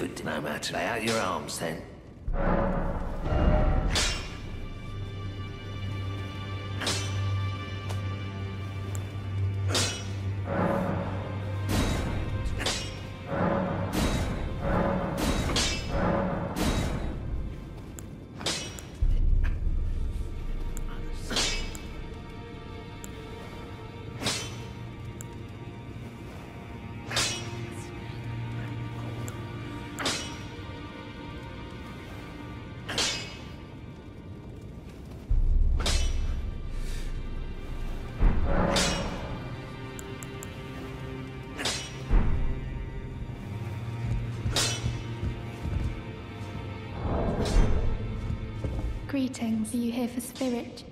for no matter. Lay out your arms then. Greetings. Are you here for spirit?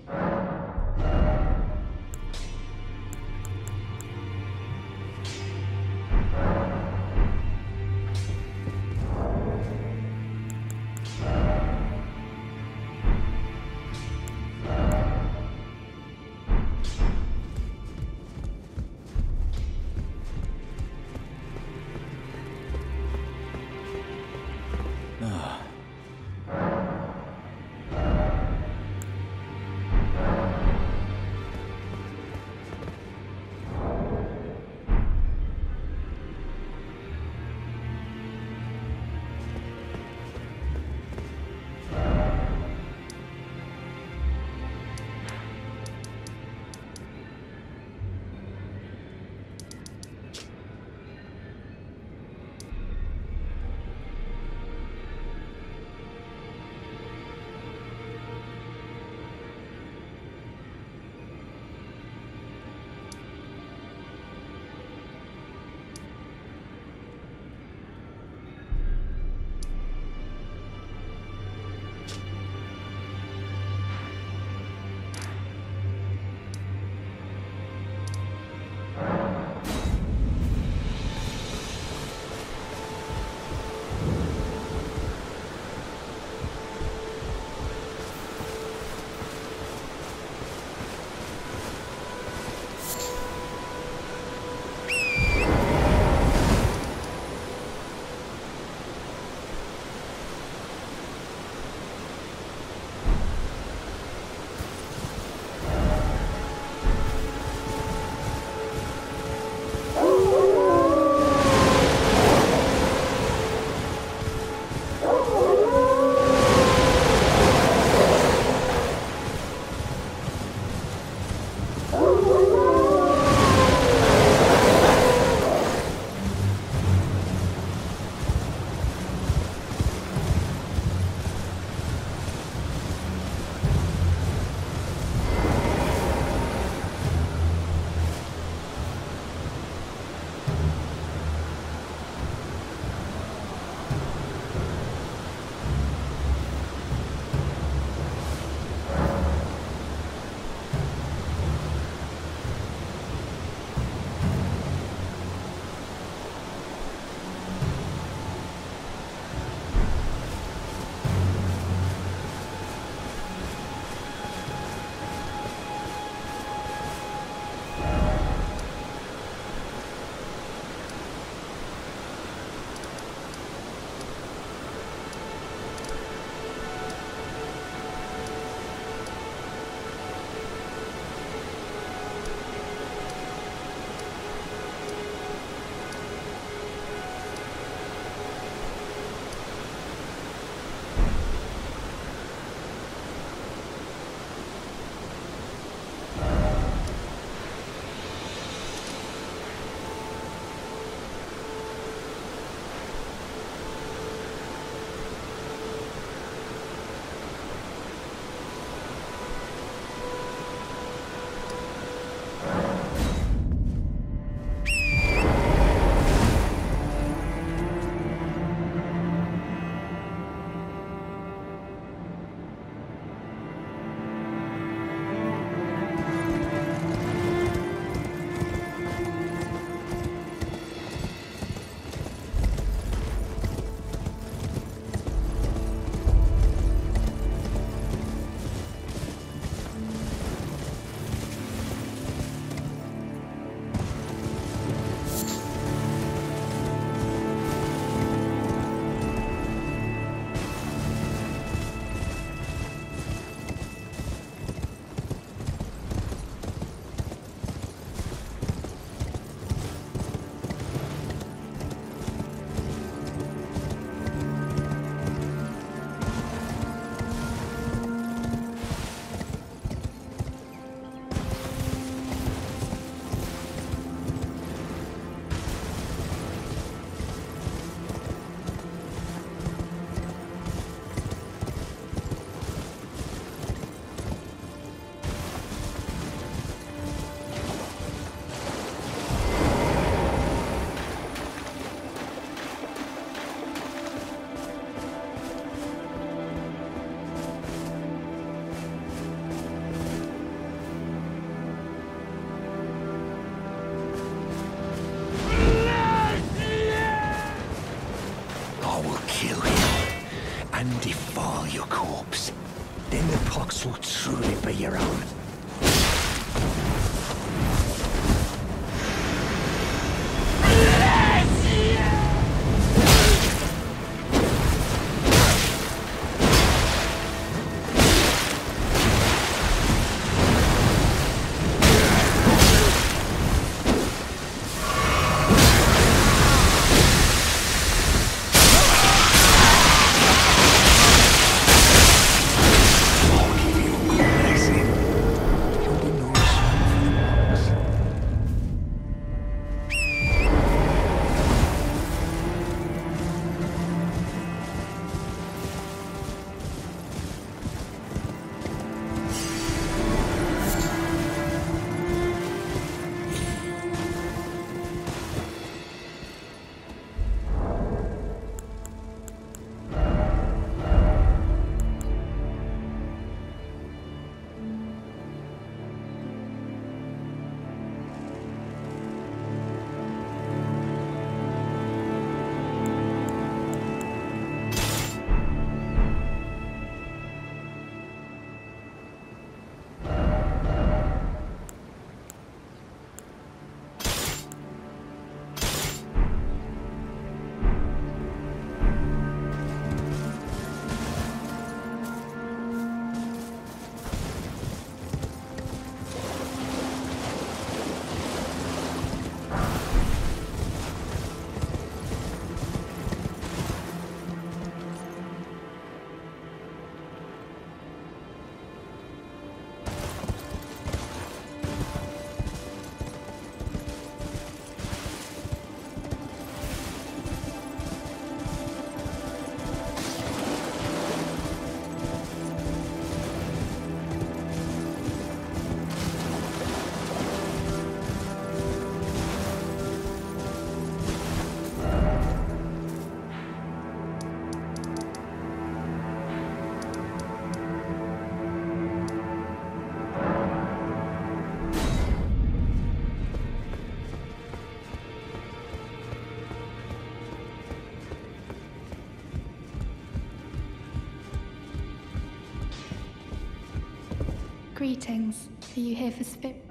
Greetings. Are you here for spirit?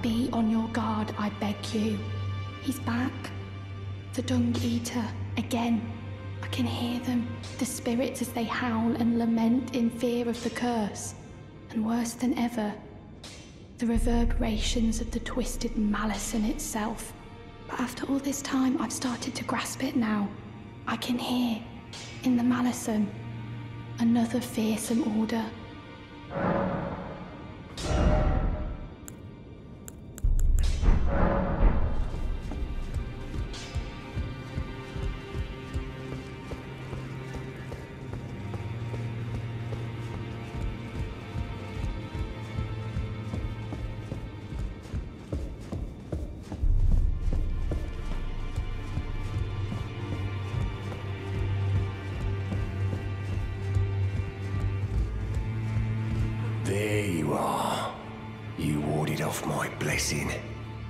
Be on your guard, I beg you. He's back. The Dung Eater, again. I can hear them, the spirits as they howl and lament in fear of the curse. And worse than ever, the reverberations of the twisted Malison itself. But after all this time, I've started to grasp it now. I can hear, in the Malison, another fearsome order.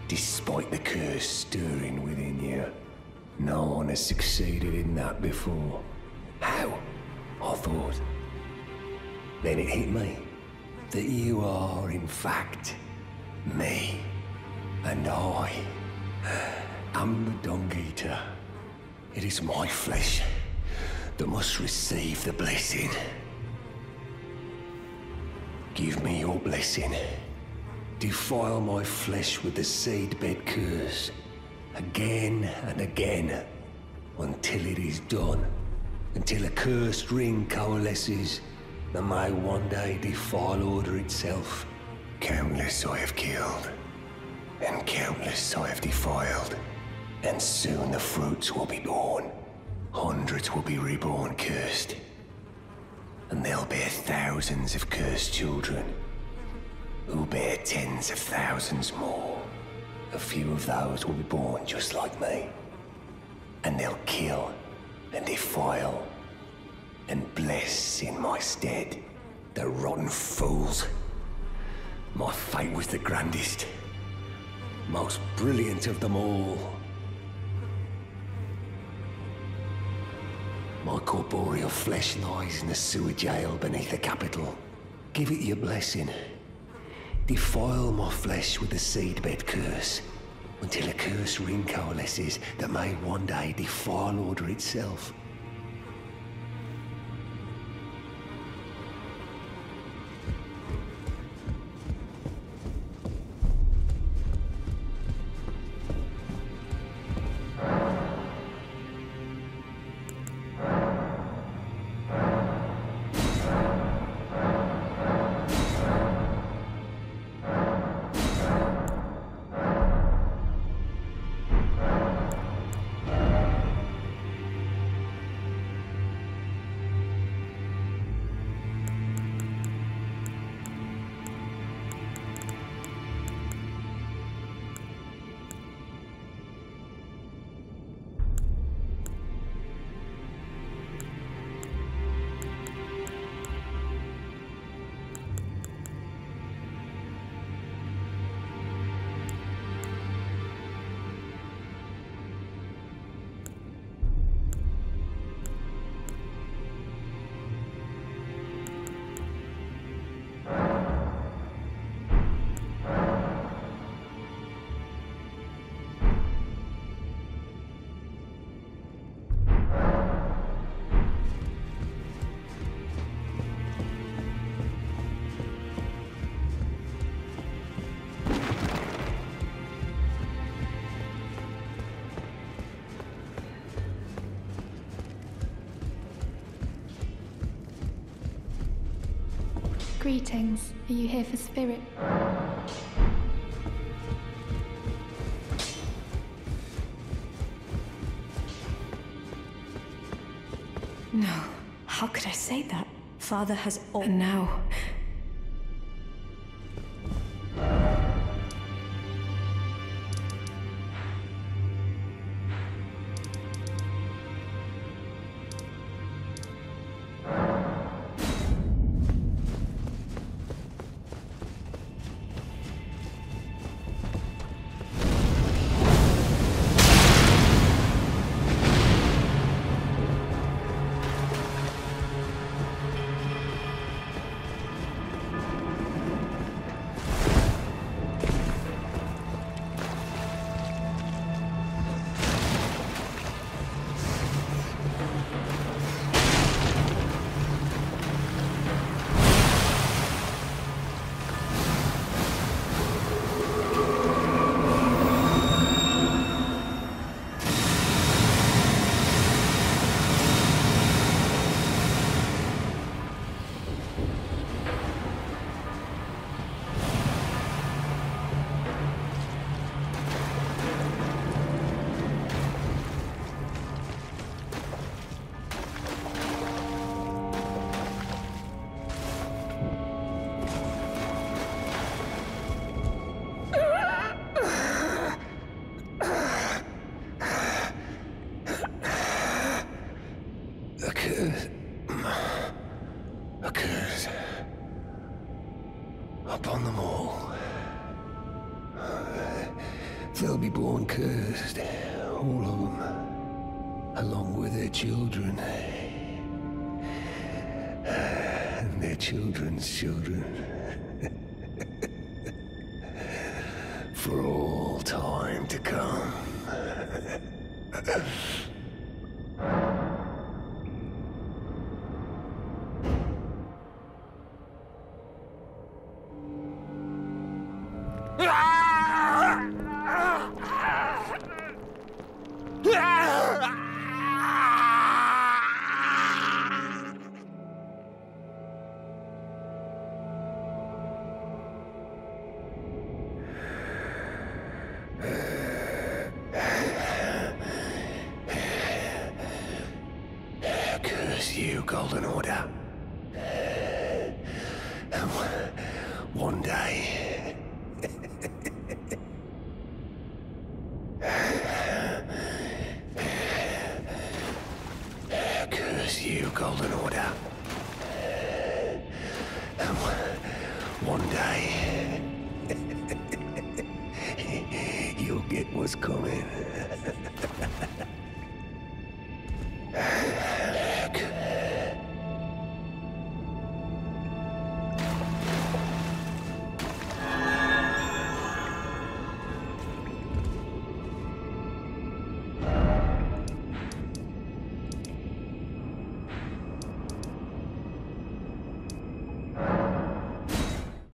Despite the curse stirring within you. No one has succeeded in that before. How? I thought. Then it hit me that you are, in fact, me. And I am the Dung Eater. It is my flesh that must receive the blessing. Give me your blessing. Defile my flesh with the seedbed curse. Again and again. Until it is done. Until a cursed ring coalesces that may one day defile order itself. Countless I have killed. And countless I have defiled. And soon the fruits will be born. Hundreds will be reborn cursed. And they'll bear thousands of cursed children, who bear tens of thousands more. A few of those will be born just like me. And they'll kill and defile and bless in my stead. The rotten fools. My fate was the grandest, most brilliant of them all. My corporeal flesh lies in the sewer jail beneath the capital. Give it your blessing. Defile my flesh with the seedbed curse until a curse ring coalesces that may one day defile order itself. Greetings. Are you here for Spirit? No. How could I say that? Father has all. And now. Children's children. For all time to come.